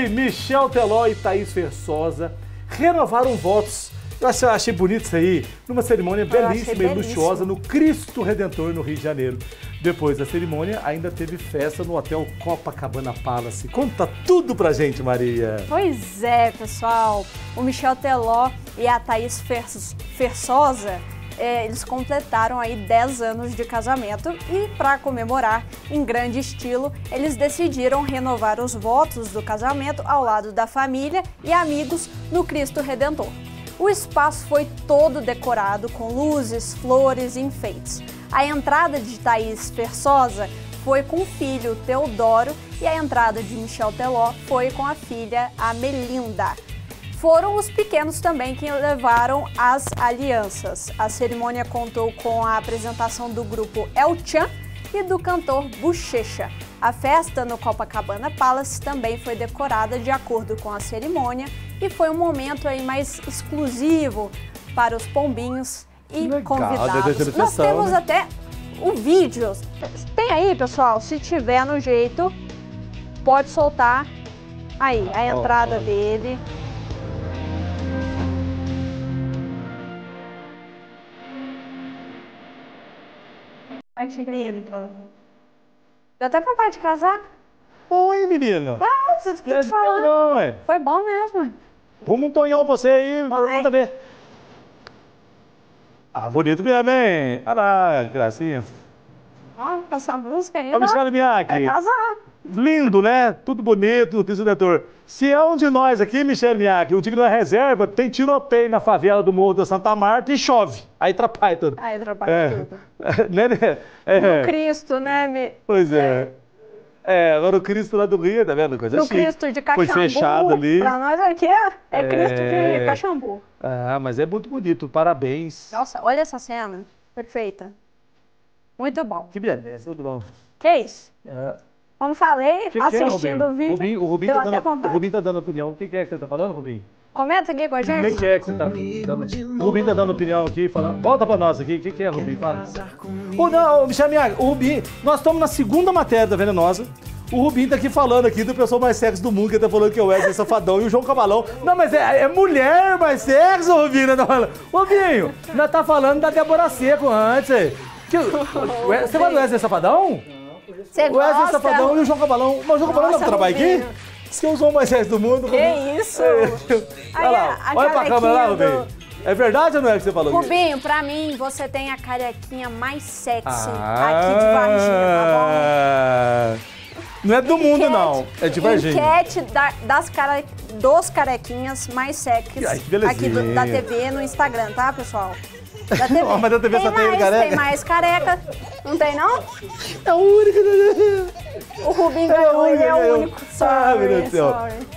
aqui, Michel Teló e Thaís Versosa renovaram votos. Eu achei, achei bonito isso aí, numa cerimônia belíssima e luxuosa no Cristo Redentor, no Rio de Janeiro. Depois da cerimônia, ainda teve festa no Hotel Copacabana Palace. Conta tudo pra gente, Maria. Pois é, pessoal. O Michel Teló e a Thaís Fers- Versosa, eh, eles completaram aí 10 anos de casamento e para comemorar em grande estilo, eles decidiram renovar os votos do casamento ao lado da família e amigos no Cristo Redentor. O espaço foi todo decorado com luzes, flores e enfeites. A entrada de Thaís Versosa foi com o filho Teodoro e a entrada de Michel Teló foi com a filha Amelinda. Foram os pequenos também que levaram as alianças. A cerimônia contou com a apresentação do grupo El Chan e do cantor Bochecha. A festa no Copacabana Palace também foi decorada de acordo com a cerimônia e foi um momento aí mais exclusivo para os pombinhos e Legal, convidados. Nós temos né? até o vídeo. Tem aí, pessoal? Se tiver no jeito, pode soltar. Aí, a entrada ó. dele. Ai, que lindo. Deu até vontade de casar? Oi, menino. Ah, vocês que falando. Não, é. Foi bom mesmo. Vamos um tonhão você aí, manda ver. Ah, bonito mesmo, hein? Olha lá, gracinha. Ó, essa música aí. Ô, Michel Vai Miaki, casar. Lindo, né? Tudo bonito, Cristo Redentor. Se é um de nós aqui, Michel Miaki, um time da reserva, tem tiroteio na favela do Morro da Santa Marta e chove. Aí atrapalha tudo. Aí, trabalho É. tudo. né, né? É. Cristo, né? Me... Pois é. É, agora o Cristo lá do Rio, tá vendo? Coisa No chique. Cristo de Caxambu. Foi fechado ali. Pra nós aqui é, é Cristo É. de Caxambu. Ah, mas é muito bonito, parabéns. Nossa, olha essa cena. Perfeita. Muito bom. Que beleza, tudo bom. Que isso? É. Como falei, Que que é, assistindo o vídeo. Rubinho, o Rubinho tá dando, o. Rubinho tá dando opinião. O que que é que você tá falando, Rubinho? Comenta aqui com a O que gente. que é que você tá dando? O Rubinho tá dando opinião aqui, falando. Volta pra nós aqui. O que que é, Rubinho? Fala. Ô, não, Michel Miag, o Rubinho, nós estamos na segunda matéria da Venenosa. O Rubinho tá aqui falando aqui do pessoal mais sexy do mundo, que tá falando que é o Wesley Safadão e o João Cavalão. Não, mas é, é mulher mais sexy, Rubinho, né? Tá falando. Ô, Rubinho, nós tá falando da Débora Seco antes. aí. Que, o- o- você vai do Wesley Safadão? Você O Wesley gosta? Safadão e o João Cavalão. Mas o João Cavalão não trabalha aqui? Diz que é o João mais sexy do mundo. Que Rubinho. isso? Olha lá, a olha pra câmera lá, Rubinho. É verdade ou não é que você falou? Rubinho, pra mim, você tem a carequinha mais sexy Ah. aqui de Varginha, tá bom? Não é do mundo, Enquete- não. É de Varginha. Enquete da- das cara, dos carequinhas mais sexys Ai, aqui do- da TV no Instagram, tá, pessoal? Da TV. Mas da TV tem só tem mais, careca. Tem mais careca. Não tem, não? É a única. O Rubinho É ganhou, é única, o único. Ah, meu Deus Sorry, sorry.